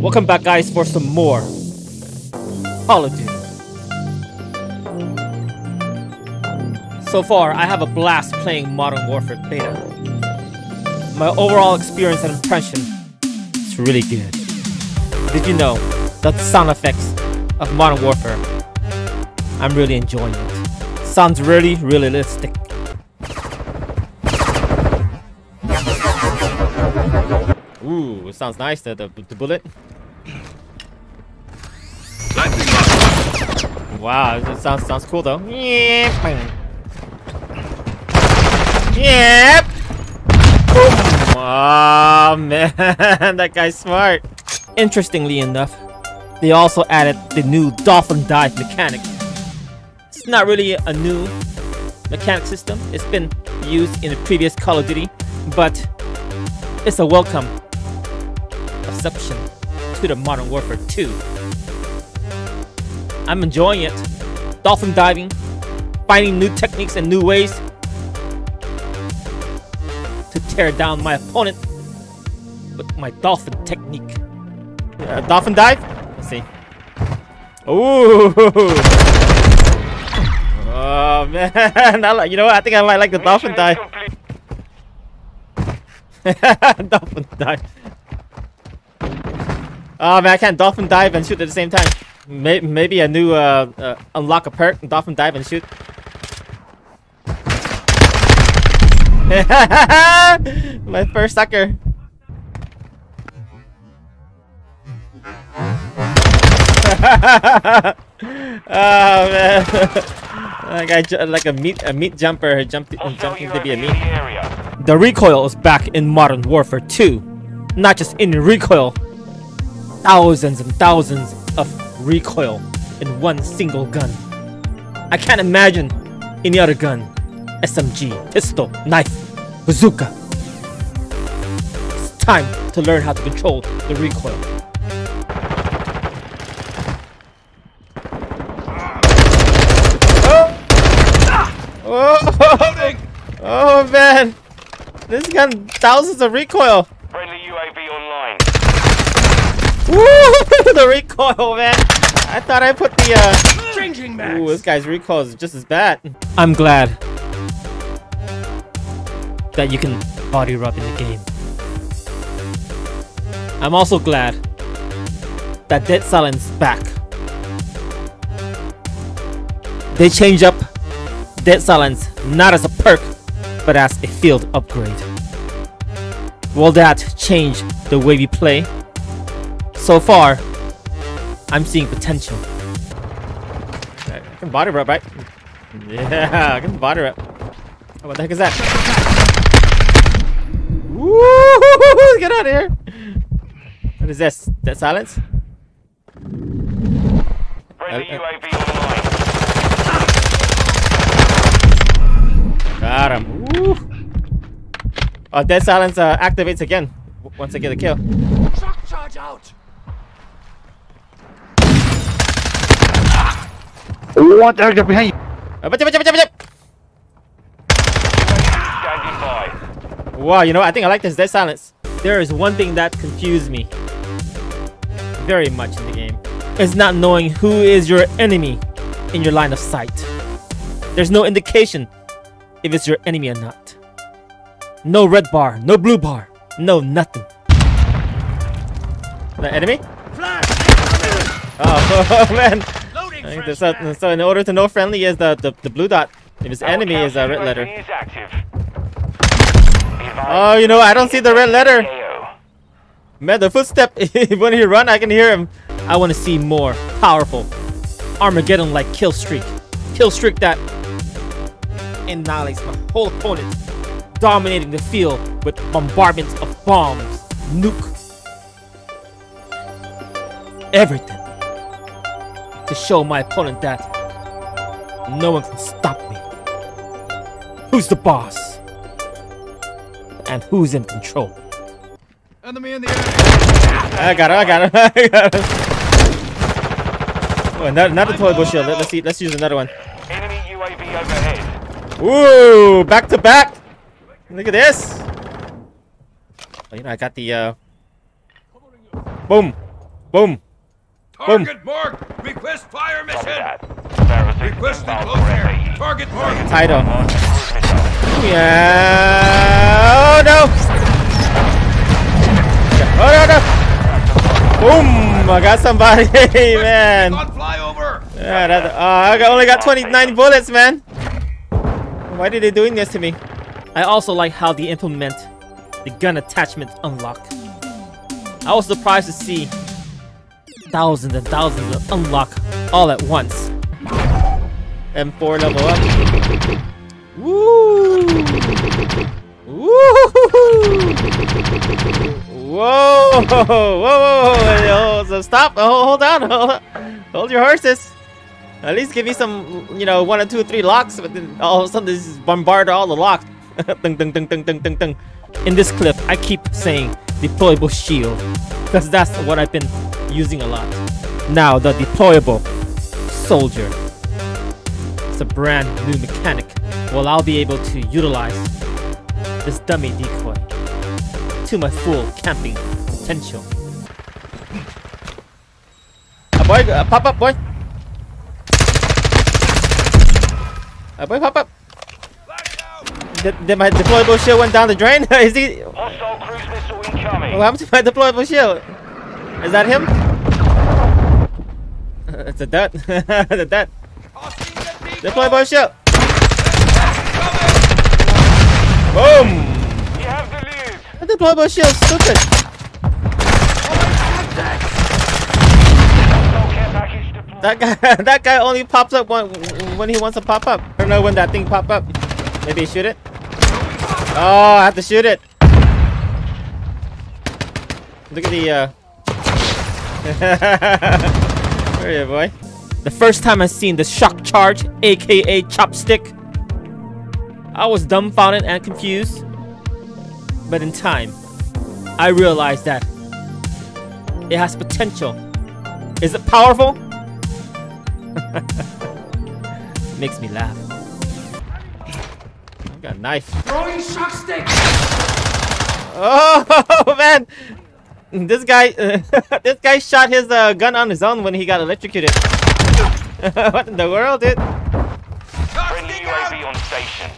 Welcome back guys for some more Call of Duty. So far, I have a blast playing Modern Warfare Beta. My overall experience and impression is really good. Did you know that the sound effects of Modern Warfare, I'm really enjoying it. Sounds really realistic. Ooh, sounds nice, the, the, the bullet. Wow, it sounds sounds cool though. Yep. Yep. Oh man, that guy's smart. Interestingly enough, they also added the new dolphin dive mechanic. It's not really a new mechanic system. It's been used in the previous Call of Duty, but it's a welcome exception to the Modern Warfare 2. I'm enjoying it. Dolphin diving, finding new techniques and new ways to tear down my opponent with my dolphin technique. Uh, dolphin dive? Let's see. Ooh! Oh man, I like, you know what? I think I might like the dolphin dive. dolphin dive. Oh man, I can't dolphin dive and shoot at the same time. Maybe, maybe a new uh, uh, unlock a perk, dolphin dive and shoot. My first sucker. oh man, like I like a meat a meat jumper jumped jumping to be a meat. The recoil is back in Modern Warfare 2. Not just any recoil, thousands and thousands recoil in one single gun. I can't imagine any other gun. SMG, pistol, knife, bazooka. It's time to learn how to control the recoil. Oh, oh man, this gun thousands of recoil. Friendly UAV online. Woo! the recoil, man. I thought I put the uh. Changing max. Ooh, this guy's recoil is just as bad. I'm glad that you can body rub in the game. I'm also glad that Dead Silence is back. They change up Dead Silence not as a perk, but as a field upgrade. Will that change the way we play? So far, I'm seeing potential. I can body rub, right? Yeah, I can body rub. Oh, what the heck is that? Woo! Get out of here! What is this? That silence? Friendly Uh, uh. UAV online. Got him. Woo! Oh, dead silence uh, activates again once I get a kill. Shock charge out. What the heck behind you? Uh, but- but- Standing by. Wow, you know, I think I like this dead silence. There is one thing that confused me very much in the game. Is not knowing who is your enemy in your line of sight. There's no indication if it's your enemy or not. No red bar, no blue bar, no nothing. The enemy? Oh, man. Loading think fresh so, so in order to know friendly is the, the, the blue dot. If it's oh, enemy is a red letter. Oh, you know, I don't see the red letter. Man, the footstep, when he run, I can hear him. I want to see more powerful Armageddon like kill streak. Kill streak that annihilates my whole opponent, dominating the field with bombardments of bombs, nuke, everything. To show my opponent that no one can stop me. Who's the boss? And who's in control? Enemy in the air. I got him, I got him, I got him. Oh, another, another toy bush shield. Let, us see, let's use another one. Enemy UAV overhead. Ooh, back to back. Look at this. Oh, you know, I got the, uh... Boom. Boom. Target marked. Request fire mission. that. Barracks close air. Target marked. Title. Launch a cruise missile. Yeah. Oh no. Oh no no. Boom! I got somebody, man. On flyover. Yeah, that, uh, I only got 29 bullets, man. Why did they doing this to me? I also like how they implement the gun attachment unlock. I was surprised to see thousands and thousands of unlock all at once. M4 level up. Woo! Woo! Whoa! Whoa! Whoa! whoa. So stop! Oh, hold on! Hold, on. hold your horses! At least give me some, you know, one or two or three locks, but then all of a sudden this is bombard all the locks. ding, ding, ding, ding, ding, ding, ding. In this clip, I keep saying deployable shield, because that's what I've been using a lot. Now, the deployable soldier. It's a brand new mechanic. Well, I'll be able to utilize this dummy decoy to my full camping potential. A boy, uh, pop up, boy. A boy, pop up. Did, did my deployable shield went down the drain? Is he? Hostile cruise missile incoming. What happened to my deployable shield? Is that him? It's a dud. it's a the Deployable shield. Boom. You have the lead. The deployable shield, stupid. Hostile care package deployed. That guy, that guy only pops up when when he wants to pop up. I don't know when that thing pop up. Maybe shoot it. Oh, I have to shoot it. Look at the. uh... Where are you, boy? The first time I seen the shock charge, aka chopstick, I was dumbfounded and confused. But in time, I realized that it has potential. Is it powerful? Makes me laugh. I got a knife. Throwing shock stick. Oh man, this guy, this guy shot his uh, gun on his own when he got electrocuted. what in the world, dude? Friendly Tossing. UAV on station.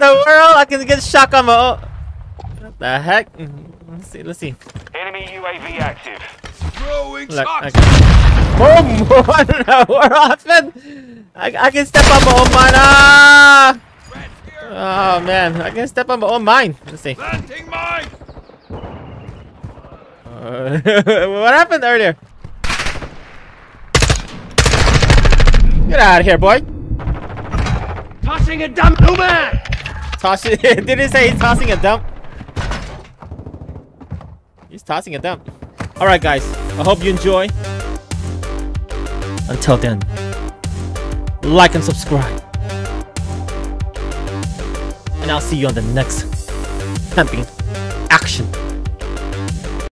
the world, I can get shot on my own. What the heck? Let's see, let's see. Enemy UAV active. Throwing Look, shock. I can... Boom! What in the world happened? I, I can step on my own mine. Ah! Oh man, I can step on my own mine. Let's see. Planting mine. Uh, what happened earlier? Get out of here, boy. Tossing a dump. Newman. Toss it. Did he say he's tossing a dump? He's tossing it down. Alright, guys. I hope you enjoy. Until then, like and subscribe. And I'll see you on the next camping